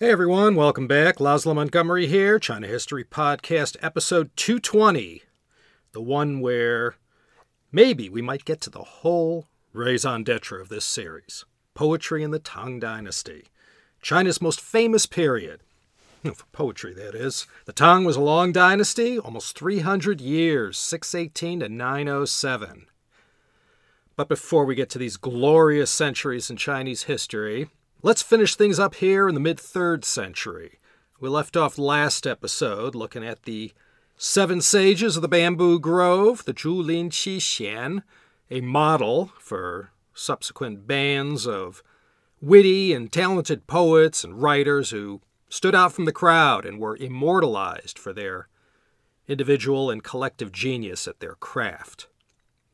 Hey everyone, welcome back. Laszlo Montgomery here, China History Podcast, episode 220. The one where maybe we might get to the whole raison d'etre of this series poetry in the Tang Dynasty, China's most famous period. For poetry, that is. The Tang was a long dynasty, almost 300 years, 618 to 907. But before we get to these glorious centuries in Chinese history, Let's finish things up here in the mid 3rd century. We left off last episode looking at the seven sages of the bamboo grove, the Zhu Lin Qi Xian, a model for subsequent bands of witty and talented poets and writers who stood out from the crowd and were immortalized for their individual and collective genius at their craft.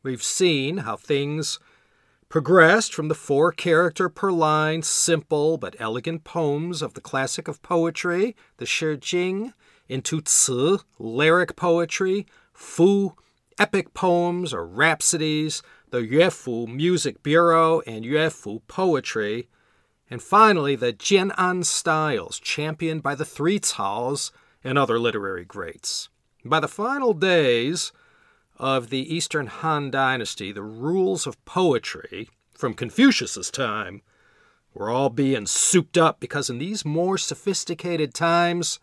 We've seen how things progressed from the four character per line, simple but elegant poems of the classic of poetry, the Shi Jing, into Ci, lyric poetry, Fu, epic poems or rhapsodies, the Yuefu music bureau and Yuefu poetry, and finally the Jian'an styles championed by the three Caos and other literary greats. By the final days, of the Eastern Han Dynasty, the rules of poetry from Confucius's time were all being souped up because in these more sophisticated times,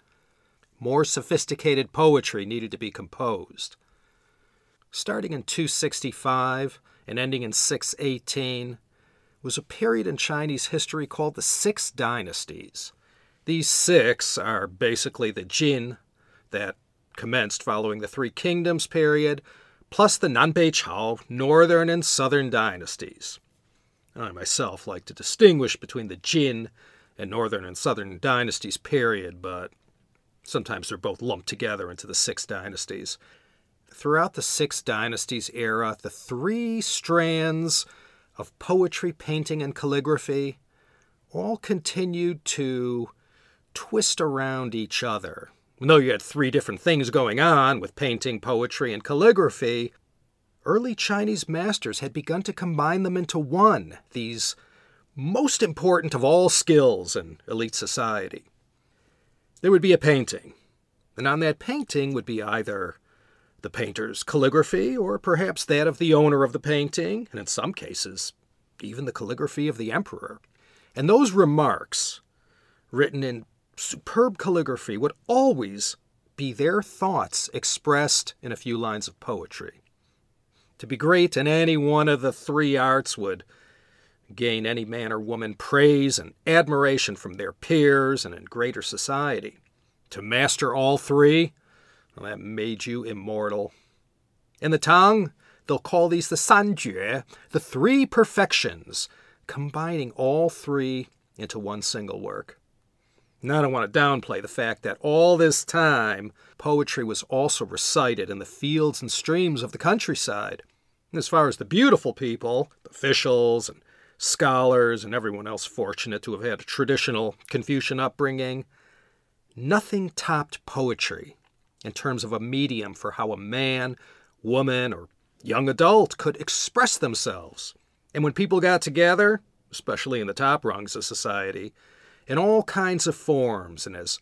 more sophisticated poetry needed to be composed. Starting in 265 and ending in 618 was a period in Chinese history called the Six Dynasties. These six are basically the Jin that commenced following the Three Kingdoms period, plus the Nanbei Chao, northern and southern dynasties. I myself like to distinguish between the Jin and northern and southern dynasties period, but sometimes they're both lumped together into the six dynasties. Throughout the six dynasties era, the three strands of poetry, painting, and calligraphy all continued to twist around each other Though you had three different things going on with painting, poetry, and calligraphy, early Chinese masters had begun to combine them into one, these most important of all skills in elite society. There would be a painting, and on that painting would be either the painter's calligraphy or perhaps that of the owner of the painting, and in some cases, even the calligraphy of the emperor. And those remarks, written in superb calligraphy would always be their thoughts expressed in a few lines of poetry. To be great in any one of the three arts would gain any man or woman praise and admiration from their peers and in greater society. To master all three, well, that made you immortal. In the Tang, they'll call these the Sanjue, the three perfections, combining all three into one single work. Now, I don't want to downplay the fact that all this time, poetry was also recited in the fields and streams of the countryside. as far as the beautiful people, officials and scholars and everyone else fortunate to have had a traditional Confucian upbringing, nothing topped poetry in terms of a medium for how a man, woman, or young adult could express themselves. And when people got together, especially in the top rungs of society, in all kinds of forms and as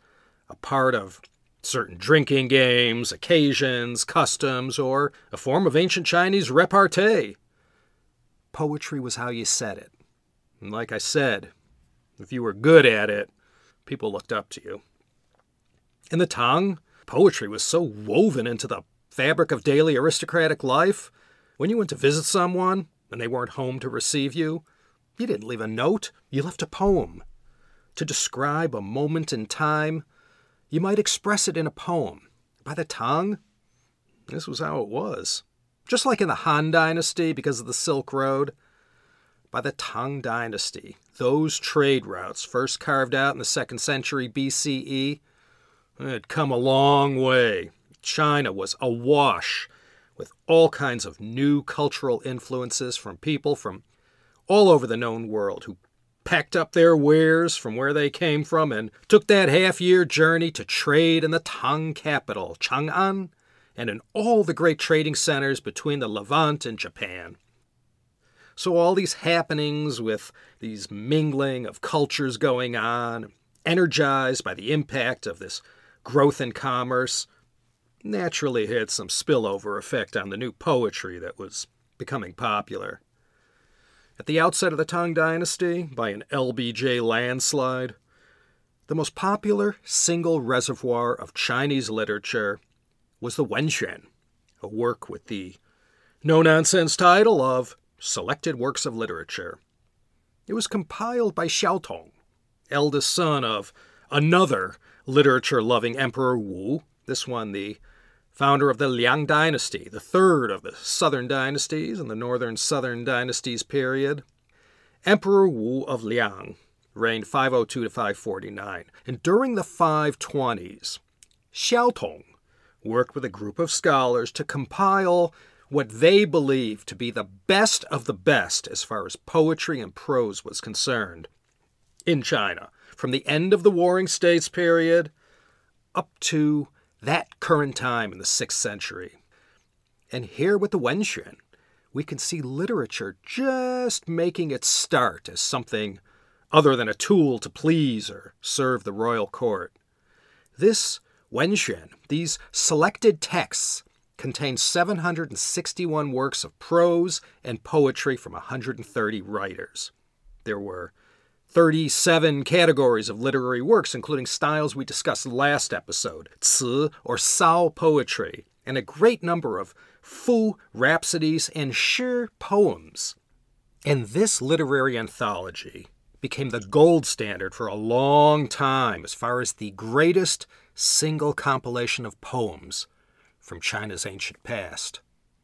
a part of certain drinking games, occasions, customs, or a form of ancient Chinese repartee. Poetry was how you said it. And like I said, if you were good at it, people looked up to you. In the Tang, poetry was so woven into the fabric of daily aristocratic life. When you went to visit someone and they weren't home to receive you, you didn't leave a note, you left a poem to describe a moment in time, you might express it in a poem. By the Tang, this was how it was. Just like in the Han Dynasty, because of the Silk Road. By the Tang Dynasty, those trade routes, first carved out in the second century BCE, had come a long way. China was awash with all kinds of new cultural influences from people from all over the known world who packed up their wares from where they came from and took that half year journey to trade in the Tang capital, Chang'an, and in all the great trading centers between the Levant and Japan. So, all these happenings with these mingling of cultures going on, energized by the impact of this growth in commerce, naturally had some spillover effect on the new poetry that was becoming popular. At the outset of the Tang Dynasty, by an LBJ landslide, the most popular single reservoir of Chinese literature was the Wenxuan, a work with the no nonsense title of Selected Works of Literature. It was compiled by Xiao Tong, eldest son of another literature loving Emperor Wu, this one the founder of the Liang dynasty, the third of the southern dynasties in the northern southern dynasties period. Emperor Wu of Liang reigned 502 to 549, and during the 520s, Xiao Tong worked with a group of scholars to compile what they believed to be the best of the best as far as poetry and prose was concerned in China, from the end of the Warring States period up to that current time in the 6th century. And here with the Wenxuan, we can see literature just making its start as something other than a tool to please or serve the royal court. This Wenxuan, these selected texts, contain 761 works of prose and poetry from 130 writers. There were 37 categories of literary works, including styles we discussed last episode, ci or sao poetry, and a great number of fu rhapsodies and shi poems. And this literary anthology became the gold standard for a long time as far as the greatest single compilation of poems from China's ancient past.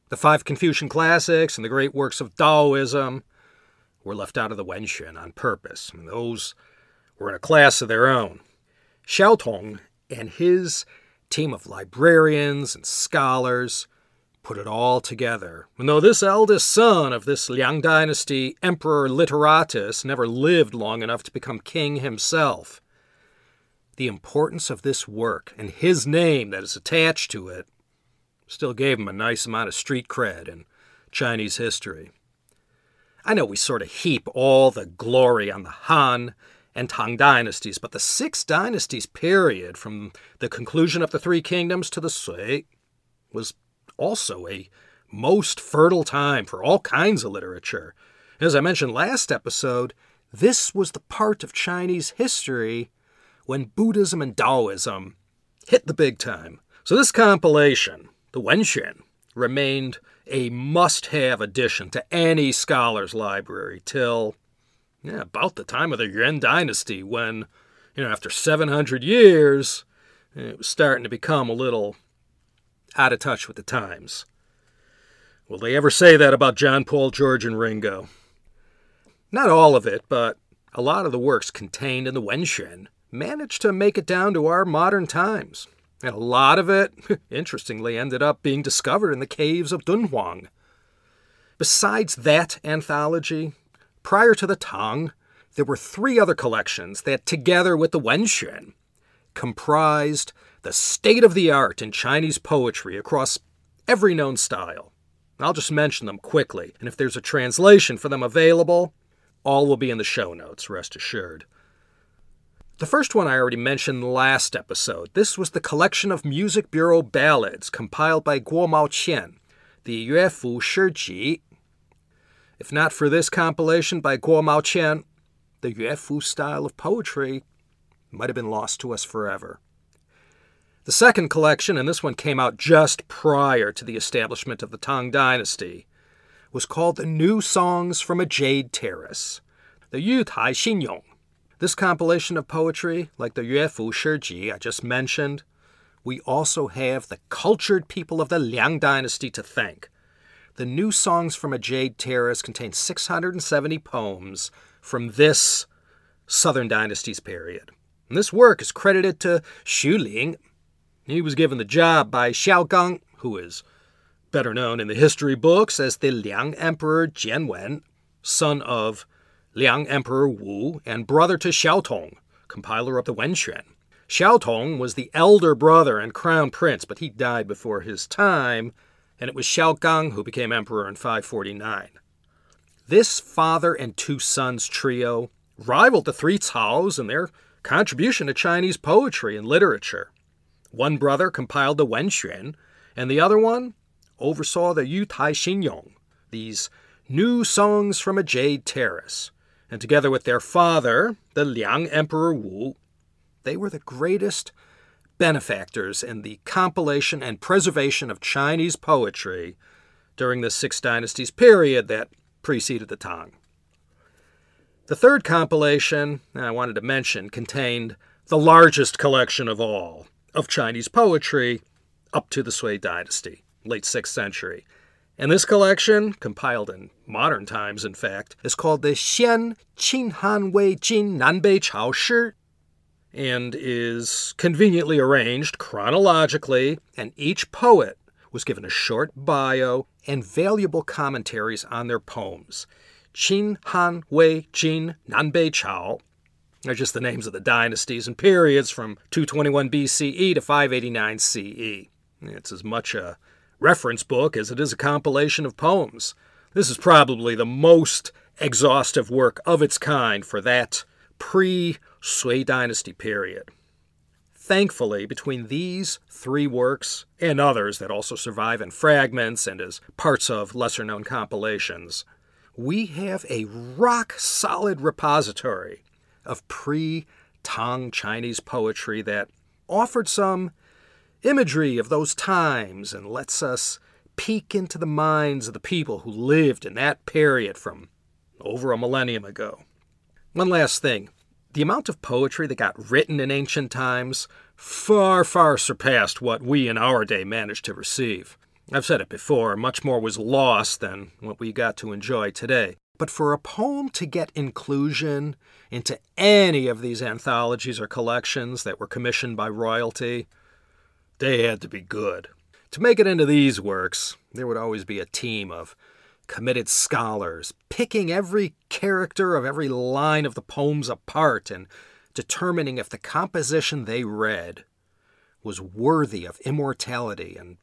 The five Confucian classics and the great works of Taoism were left out of the Wenxuan on purpose. Mean, those were in a class of their own. Xiao Tong and his team of librarians and scholars put it all together. And though this eldest son of this Liang dynasty emperor literatus never lived long enough to become king himself, the importance of this work and his name that is attached to it still gave him a nice amount of street cred in Chinese history. I know we sort of heap all the glory on the Han and Tang dynasties, but the Six Dynasties period, from the conclusion of the Three Kingdoms to the Sui, was also a most fertile time for all kinds of literature. As I mentioned last episode, this was the part of Chinese history when Buddhism and Taoism hit the big time. So this compilation, the Wenxuan, remained a must have addition to any scholar's library till yeah, about the time of the Yuan dynasty when, you know, after 700 years, it was starting to become a little out of touch with the times. Will they ever say that about John Paul, George, and Ringo? Not all of it, but a lot of the works contained in the Wenxuan managed to make it down to our modern times. And a lot of it, interestingly, ended up being discovered in the caves of Dunhuang. Besides that anthology, prior to the Tang, there were three other collections that, together with the Wenxuan, comprised the state of the art in Chinese poetry across every known style. I'll just mention them quickly, and if there's a translation for them available, all will be in the show notes, rest assured. The first one I already mentioned last episode. This was the collection of Music Bureau ballads compiled by Guo Mao Qian, the Yuefu Shiji. If not for this compilation by Guo Mao Qian, the Yuefu style of poetry might have been lost to us forever. The second collection, and this one came out just prior to the establishment of the Tang Dynasty, was called The New Songs from a Jade Terrace, the Yu Tai Xinyong. This compilation of poetry, like the Yuefu Shiji I just mentioned, we also have the cultured people of the Liang dynasty to thank. The new songs from a jade terrace contain 670 poems from this southern dynasty's period. And this work is credited to Xu Ling. He was given the job by Xiao Gang, who is better known in the history books as the Liang Emperor Jianwen, son of Liang Emperor Wu, and brother to Xiaotong, compiler of the Wenxuan. Xiaotong was the elder brother and crown prince, but he died before his time, and it was Xiaogang who became emperor in 549. This father and two sons trio rivaled the three Caos in their contribution to Chinese poetry and literature. One brother compiled the Wenxuan, and the other one oversaw the Yu Tai Xinyong, these new songs from a jade terrace. And together with their father, the Liang Emperor Wu, they were the greatest benefactors in the compilation and preservation of Chinese poetry during the Six Dynasties period that preceded the Tang. The third compilation I wanted to mention contained the largest collection of all of Chinese poetry up to the Sui dynasty, late 6th century. And this collection, compiled in modern times in fact, is called the Xian Qin Han Wei Jin Nanbei Chao Shi and is conveniently arranged chronologically, and each poet was given a short bio and valuable commentaries on their poems. Qin, Han, Wei, Jin, Nanbei, Chao are just the names of the dynasties and periods from 221 BCE to 589 CE. It's as much a reference book as it is a compilation of poems. This is probably the most exhaustive work of its kind for that pre Sui dynasty period. Thankfully, between these three works and others that also survive in fragments and as parts of lesser known compilations, we have a rock solid repository of pre Tang Chinese poetry that offered some imagery of those times and lets us peek into the minds of the people who lived in that period from over a millennium ago. One last thing the amount of poetry that got written in ancient times far, far surpassed what we in our day managed to receive. I've said it before, much more was lost than what we got to enjoy today. But for a poem to get inclusion into any of these anthologies or collections that were commissioned by royalty, they had to be good. To make it into these works, there would always be a team of committed scholars, picking every character of every line of the poems apart and determining if the composition they read was worthy of immortality and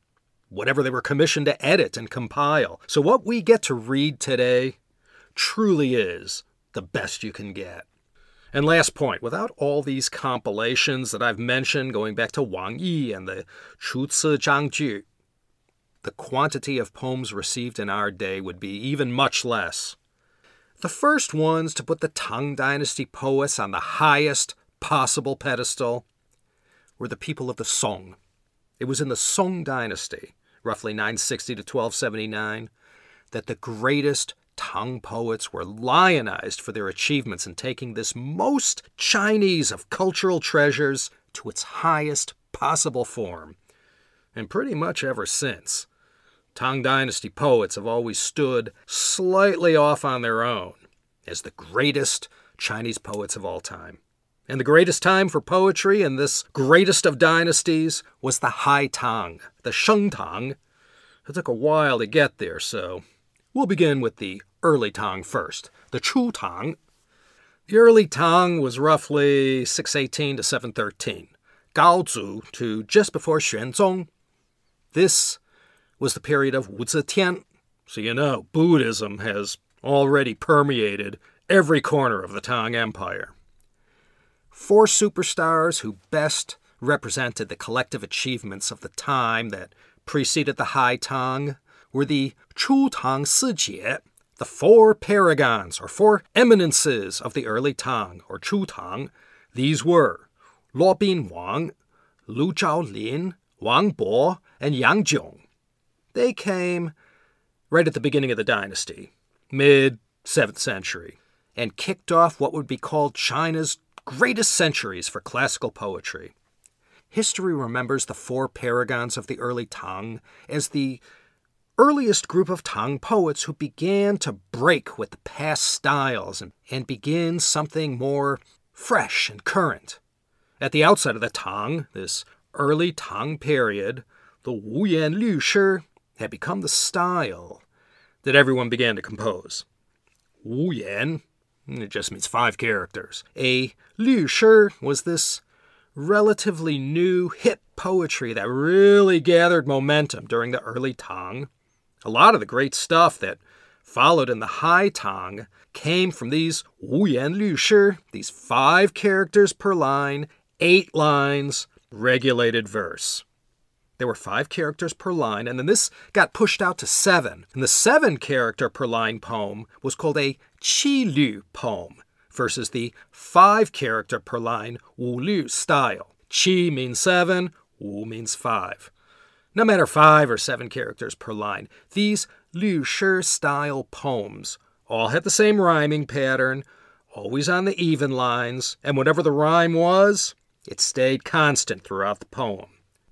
whatever they were commissioned to edit and compile. So, what we get to read today truly is the best you can get. And last point, without all these compilations that I've mentioned, going back to Wang Yi and the Chu Ci Zhang the quantity of poems received in our day would be even much less. The first ones to put the Tang Dynasty poets on the highest possible pedestal were the people of the Song. It was in the Song Dynasty, roughly 960 to 1279, that the greatest Tang poets were lionized for their achievements in taking this most Chinese of cultural treasures to its highest possible form. And pretty much ever since, Tang Dynasty poets have always stood slightly off on their own as the greatest Chinese poets of all time. And the greatest time for poetry in this greatest of dynasties was the High Tang, the Sheng Tang. It took a while to get there, so we'll begin with the early Tang first, the Chu Tang. The early Tang was roughly 618 to 713, Gaozu to just before Xuanzong. This was the period of Wu Zetian. So you know, Buddhism has already permeated every corner of the Tang Empire. Four superstars who best represented the collective achievements of the time that preceded the High Tang were the Chu Tang Sijie, the four paragons or four eminences of the early Tang or Chu Tang. These were Luo Bin Wang, Lu Zhaolin, Wang Bo, and Yang Jiong. They came right at the beginning of the dynasty, mid 7th century, and kicked off what would be called China's greatest centuries for classical poetry. History remembers the four paragons of the early Tang as the earliest group of Tang poets who began to break with the past styles and, and begin something more fresh and current. At the outset of the Tang, this early Tang period, the Wu Yan Lu Shi had become the style that everyone began to compose. Wu Yan, it just means five characters. A Lu Shi was this relatively new hip poetry that really gathered momentum during the early Tang. A lot of the great stuff that followed in the High Tang came from these Wu Yan Lu Shi, these five characters per line, eight lines, regulated verse. There were five characters per line, and then this got pushed out to seven. And the seven character per line poem was called a Qi Lu poem versus the five character per line Wu Lu style. Qi means seven, Wu means five. No matter five or seven characters per line, these Lu Shi style poems all had the same rhyming pattern, always on the even lines, and whatever the rhyme was, it stayed constant throughout the poem.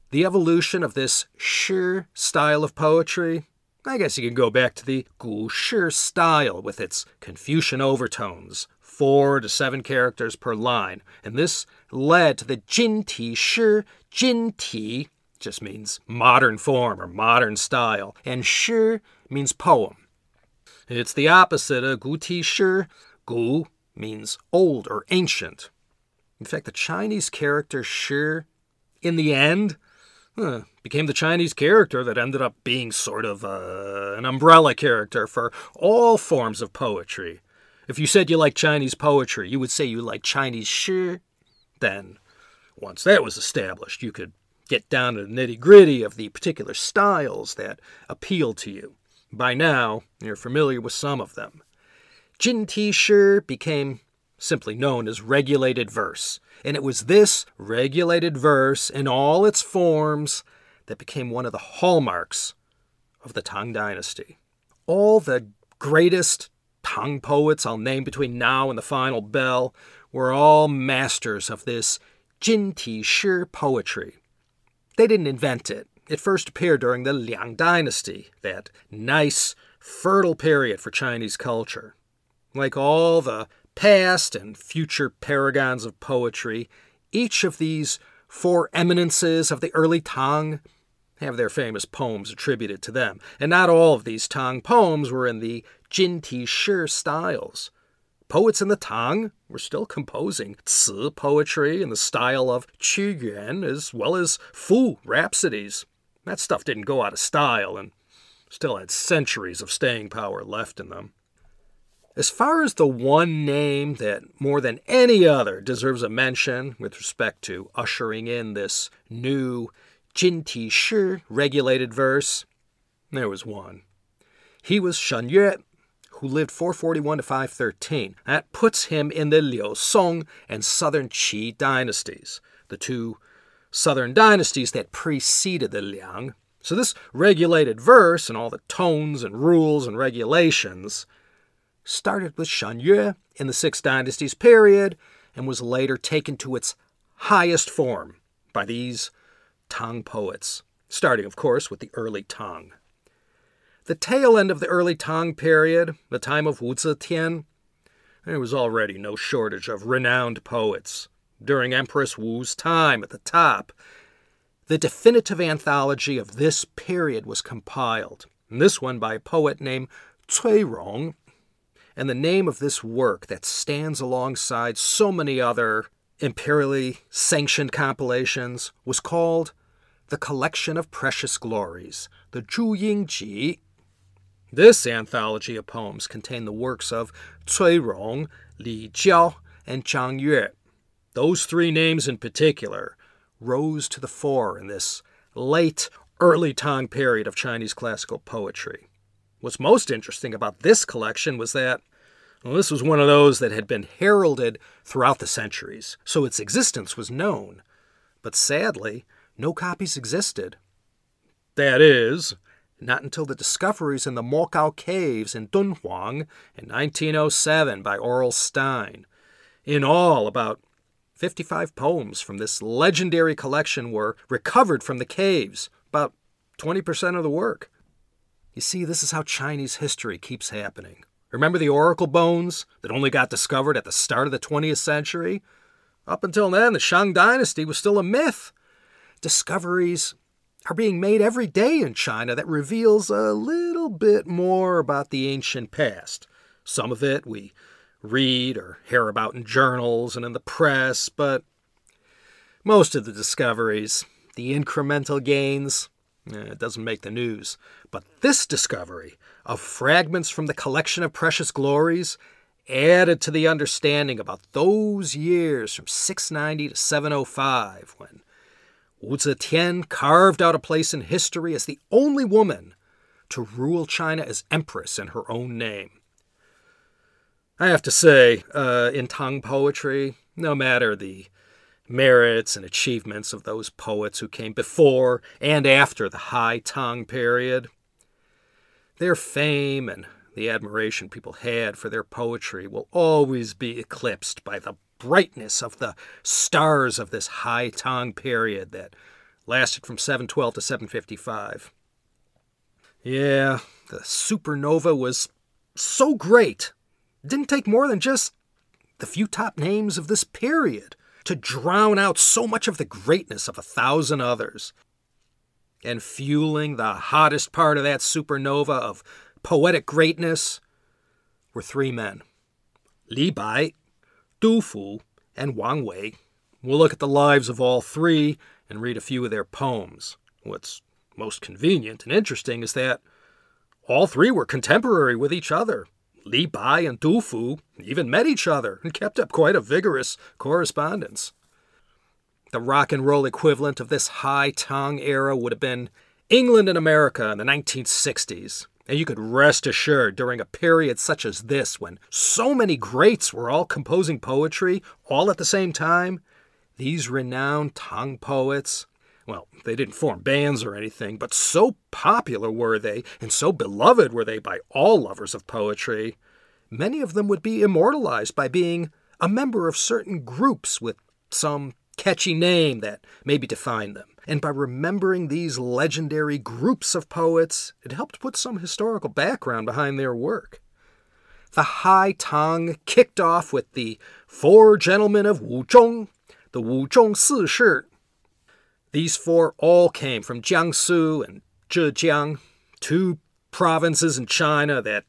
The evolution of this Shi style of poetry, I guess you can go back to the Gu Shi style with its Confucian overtones, four to seven characters per line, and this led to the Jin Ti Shi. Jin Ti just means modern form or modern style, and Shi means poem. It's the opposite of Gu Ti Shi. Gu means old or ancient. In fact, the Chinese character Shi, in the end, huh, became the Chinese character that ended up being sort of uh, an umbrella character for all forms of poetry. If you said you like Chinese poetry, you would say you like Chinese shi. Then, once that was established, you could get down to the nitty gritty of the particular styles that appeal to you. By now, you're familiar with some of them. Jin Ti Shi became simply known as regulated verse, and it was this regulated verse in all its forms that became one of the hallmarks of the Tang Dynasty. All the greatest Tang poets I'll name between now and the final bell were all masters of this Jin Ti Shi poetry. They didn't invent it. It first appeared during the Liang Dynasty, that nice, fertile period for Chinese culture. Like all the past and future paragons of poetry, each of these four eminences of the early Tang have their famous poems attributed to them. And not all of these Tang poems were in the Jin Ti Shi styles. Poets in the Tang were still composing ci poetry in the style of Qu Yuan as well as Fu rhapsodies. That stuff didn't go out of style and still had centuries of staying power left in them. As far as the one name that more than any other deserves a mention with respect to ushering in this new Jin Ti Shi regulated verse, there was one. He was Shen Yue, who lived 441 to 513. That puts him in the Liu Song and Southern Qi dynasties, the two southern dynasties that preceded the Liang. So this regulated verse and all the tones and rules and regulations started with Shen Yue in the Six Dynasties period and was later taken to its highest form by these Tang poets, starting, of course, with the early Tang. The tail end of the early Tang period, the time of Wu Zetian, there was already no shortage of renowned poets. During Empress Wu's time at the top, the definitive anthology of this period was compiled, and this one by a poet named Cui Rong, and the name of this work that stands alongside so many other imperially sanctioned compilations was called The Collection of Precious Glories, the Zhu Ying Ji. This anthology of poems contained the works of Cui Rong, Li Jiao, and Zhang Yue. Those three names in particular rose to the fore in this late, early Tang period of Chinese classical poetry. What's most interesting about this collection was that well, this was one of those that had been heralded throughout the centuries, so its existence was known. But sadly, no copies existed. That is, not until the discoveries in the Mogao Caves in Dunhuang in 1907 by Aurel Stein. In all, about 55 poems from this legendary collection were recovered from the caves, about 20% of the work. You see, this is how Chinese history keeps happening. Remember the oracle bones that only got discovered at the start of the 20th century? Up until then, the Shang Dynasty was still a myth. Discoveries are being made every day in China that reveals a little bit more about the ancient past. Some of it we read or hear about in journals and in the press, but most of the discoveries, the incremental gains, eh, it doesn't make the news. But this discovery of fragments from the collection of precious glories added to the understanding about those years from 690 to 705 when Wu Zetian carved out a place in history as the only woman to rule China as empress in her own name. I have to say, uh, in Tang poetry, no matter the merits and achievements of those poets who came before and after the High Tang period, their fame and the admiration people had for their poetry will always be eclipsed by the brightness of the stars of this High Tang period that lasted from 712 to 755. Yeah, the supernova was so great. It didn't take more than just the few top names of this period to drown out so much of the greatness of a thousand others. And fueling the hottest part of that supernova of poetic greatness were three men Li Bai, Du Fu, and Wang Wei. We'll look at the lives of all three and read a few of their poems. What's most convenient and interesting is that all three were contemporary with each other. Li Bai and Du Fu even met each other and kept up quite a vigorous correspondence. The rock and roll equivalent of this high Tang era would have been England and America in the 1960s. And you could rest assured during a period such as this, when so many greats were all composing poetry all at the same time, these renowned Tang poets, well, they didn't form bands or anything, but so popular were they, and so beloved were they by all lovers of poetry, many of them would be immortalized by being a member of certain groups with some catchy name that maybe defined them. And by remembering these legendary groups of poets, it helped put some historical background behind their work. The High Tang kicked off with the Four Gentlemen of Wuzhong, the Wuzhong Si Shi. These four all came from Jiangsu and Zhejiang, two provinces in China that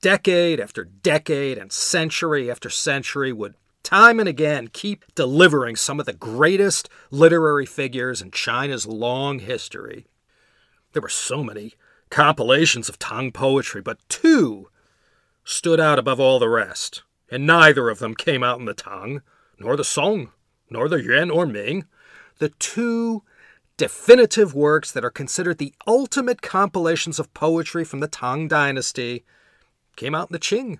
decade after decade and century after century would time and again keep delivering some of the greatest literary figures in China's long history. There were so many compilations of Tang poetry, but two stood out above all the rest, and neither of them came out in the Tang, nor the Song nor the Yuan or Ming, the two definitive works that are considered the ultimate compilations of poetry from the Tang Dynasty, came out in the Qing.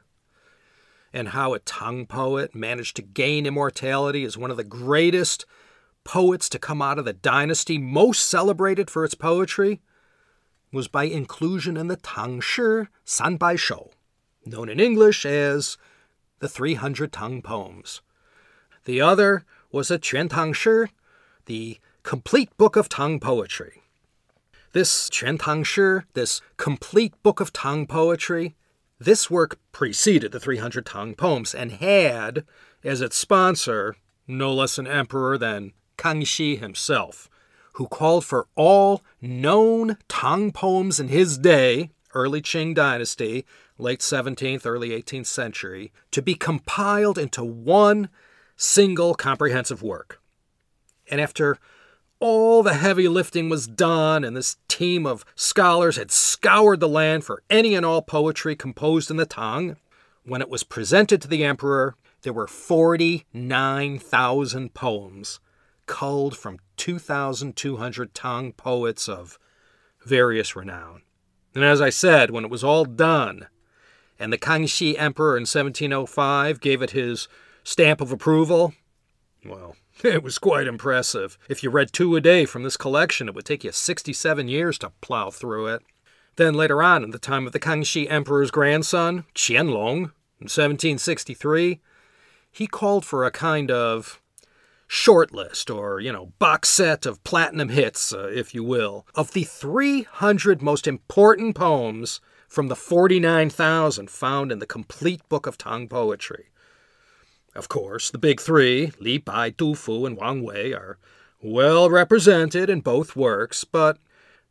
And how a Tang poet managed to gain immortality as one of the greatest poets to come out of the dynasty most celebrated for its poetry was by inclusion in the Tang Shi Sanbai Shou, known in English as the 300 Tang poems. The other was a Quan Tang Shi, the complete book of Tang poetry. This Quan Tang Shi, this complete book of Tang poetry, this work preceded the 300 Tang poems and had as its sponsor no less an emperor than Kangxi himself, who called for all known Tang poems in his day, early Qing dynasty, late 17th, early 18th century, to be compiled into one single comprehensive work. And after all the heavy lifting was done, and this team of scholars had scoured the land for any and all poetry composed in the Tang. when it was presented to the emperor, there were 49,000 poems culled from 2,200 Tang poets of various renown. And as I said, when it was all done, and the Kangxi Emperor in 1705 gave it his stamp of approval? Well, it was quite impressive. If you read two a day from this collection, it would take you 67 years to plow through it. Then later on, in the time of the Kangxi Emperor's grandson, Qianlong, in 1763, he called for a kind of short list, or, you know, box set of platinum hits, uh, if you will, of the 300 most important poems from the 49,000 found in the complete book of Tang poetry. Of course, the big three, Li Bai, Du Fu, and Wang Wei, are well represented in both works, but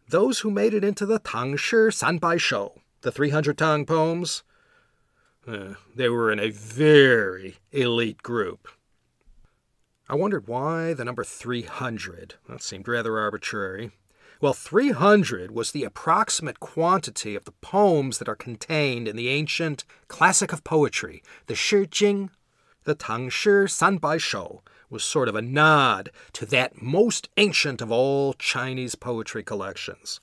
those who made it into the Tang Shi San Bai Shou, the 300 Tang poems, eh, they were in a very elite group. I wondered why the number 300. That seemed rather arbitrary. Well, 300 was the approximate quantity of the poems that are contained in the ancient classic of poetry, the Shi Jing. The Tang Shi San Bai Shou was sort of a nod to that most ancient of all Chinese poetry collections.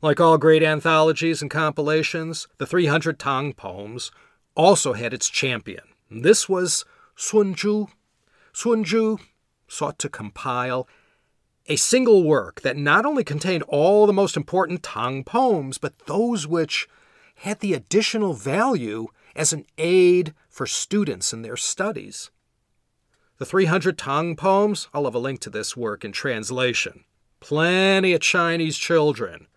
Like all great anthologies and compilations, the 300 Tang poems also had its champion. This was Sun Zhu. Sun Zhu sought to compile a single work that not only contained all the most important Tang poems, but those which had the additional value as an aid for students in their studies. The 300 Tang poems, I'll have a link to this work in translation. Plenty of Chinese children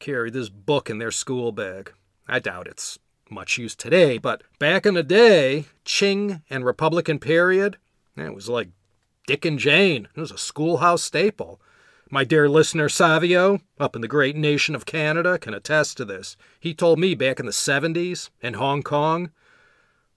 carry this book in their school bag. I doubt it's much used today, but back in the day, Qing and Republican period, it was like Dick and Jane. It was a schoolhouse staple. My dear listener Savio, up in the great nation of Canada, can attest to this. He told me back in the 70s in Hong Kong,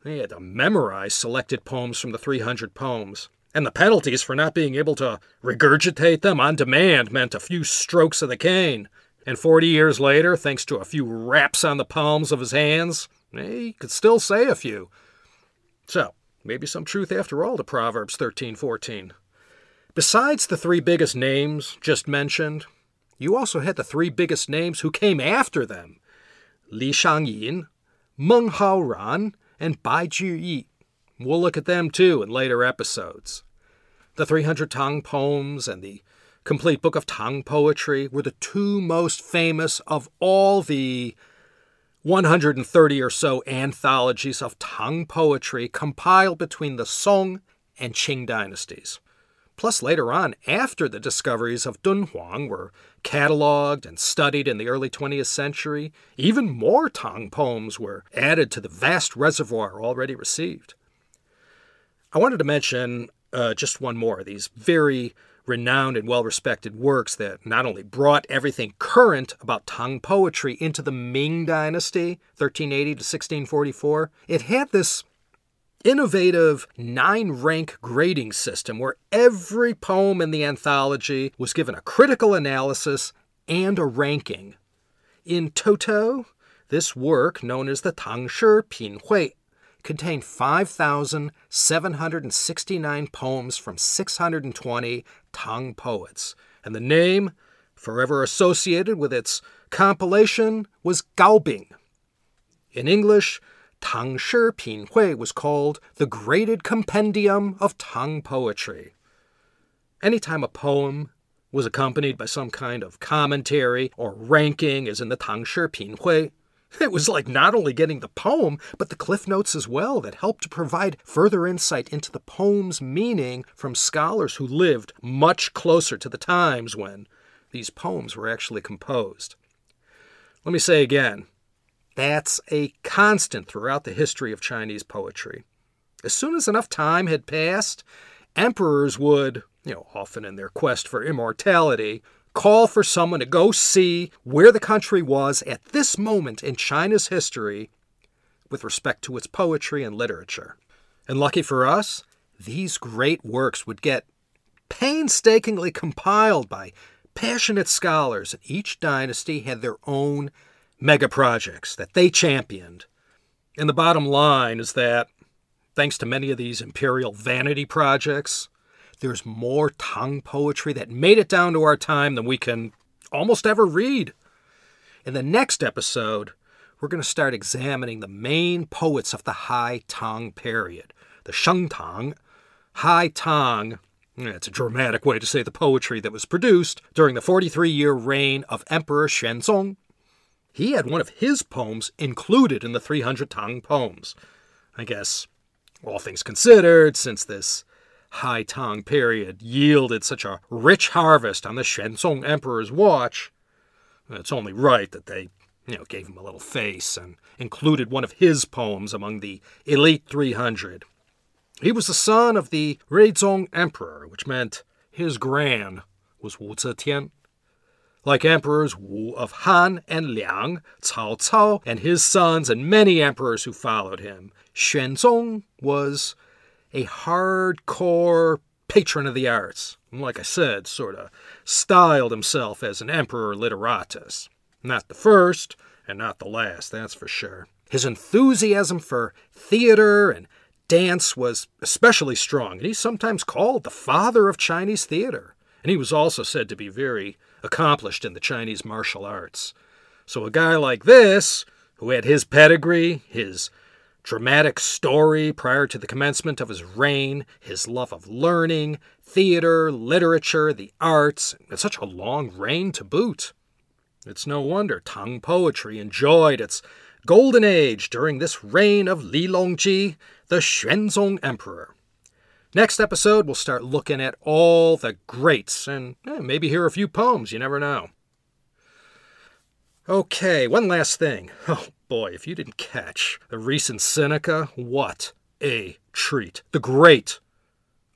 they had to memorize selected poems from the 300 poems. And the penalties for not being able to regurgitate them on demand meant a few strokes of the cane. And 40 years later, thanks to a few raps on the palms of his hands, he could still say a few. So, Maybe some truth after all to Proverbs 13:14. Besides the three biggest names just mentioned, you also had the three biggest names who came after them. Li Shangyin, Meng Haoran, and Bai Juyi. We'll look at them too in later episodes. The 300 Tang poems and the complete book of Tang poetry were the two most famous of all the 130 or so anthologies of Tang poetry compiled between the Song and Qing dynasties. Plus, later on, after the discoveries of Dunhuang were cataloged and studied in the early 20th century, even more Tang poems were added to the vast reservoir already received. I wanted to mention uh, just one more of these very renowned and well respected works that not only brought everything current about Tang poetry into the Ming Dynasty, 1380 to 1644, it had this innovative nine rank grading system where every poem in the anthology was given a critical analysis and a ranking. In toto, this work, known as the Tang Shi Pin Hui, contained 5,769 poems from 620 Tang poets, and the name, forever associated with its compilation, was Gaobing. In English, Tang Shi Pin was called the Graded Compendium of Tang Poetry. Anytime a poem was accompanied by some kind of commentary or ranking, as in the Tang Shi Pin It was like not only getting the poem, but the cliff notes as well that helped to provide further insight into the poem's meaning from scholars who lived much closer to the times when these poems were actually composed. Let me say again, that's a constant throughout the history of Chinese poetry. As soon as enough time had passed, emperors would, you know, often in their quest for immortality, call for someone to go see where the country was at this moment in China's history with respect to its poetry and literature. And lucky for us, these great works would get painstakingly compiled by passionate scholars, and each dynasty had their own mega projects that they championed. And the bottom line is that, thanks to many of these imperial vanity projects, there's more Tang poetry that made it down to our time than we can almost ever read. In the next episode, we're going to start examining the main poets of the High Tang period, the Sheng Tang. High Tang, it's a dramatic way to say the poetry that was produced during the 43 year reign of Emperor Xuanzong. He had one of his poems included in the 300 Tang poems. I guess, all things considered, since this High Tang period yielded such a rich harvest on the Xuanzong Emperor's watch, it's only right that they, you know, gave him a little face and included one of his poems among the elite 300. He was the son of the Ruizong Emperor, which meant his gran was Wu Zetian. Like emperors Wu of Han and Liang, Cao Cao and his sons, and many emperors who followed him, Xuanzong was a hardcore patron of the arts. Like I said, sort of styled himself as an emperor literatus. Not the first, and not the last, that's for sure. His enthusiasm for theater and dance was especially strong, and he's sometimes called the father of Chinese theater. And he was also said to be very accomplished in the Chinese martial arts. So a guy like this, who had his pedigree, his dramatic story prior to the commencement of his reign, his love of learning, theater, literature, the arts, and such a long reign to boot. It's no wonder Tang poetry enjoyed its golden age during this reign of Li Longji, the Xuanzong Emperor. Next episode, we'll start looking at all the greats and eh, maybe hear a few poems, you never know. Okay, one last thing. Oh boy, if you didn't catch the recent Sinica, what a treat. The great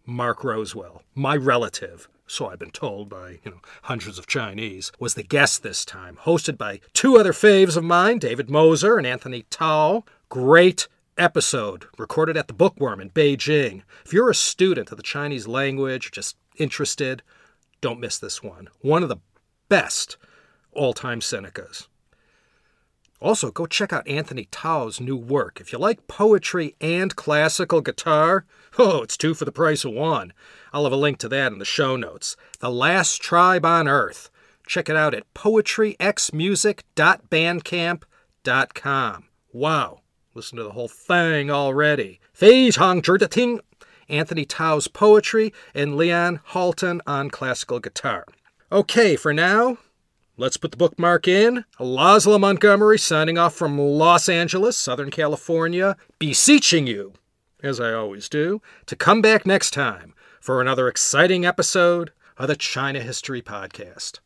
Mark Rowswell, my relative, so I've been told by, you know, hundreds of Chinese, was the guest this time, hosted by two other faves of mine, David Moser and Anthony Tao. Great episode recorded at the Bookworm in Beijing. If you're a student of the Chinese language, just interested, don't miss this one. One of the best all time Sinicas. Also, go check out Anthony Tao's new work. If you like poetry and classical guitar, oh, it's two for the price of one. I'll have a link to that in the show notes. The Last Tribe on Earth. Check it out at poetryxmusic.bandcamp.com. Wow, listen to the whole thing already. 非常值得听 Anthony Tao's poetry and Leon Halton on classical guitar. Okay, for now, Let's put the bookmark in. Laszlo Montgomery signing off from Los Angeles, Southern California, beseeching you, as I always do, to come back next time for another exciting episode of the China History Podcast.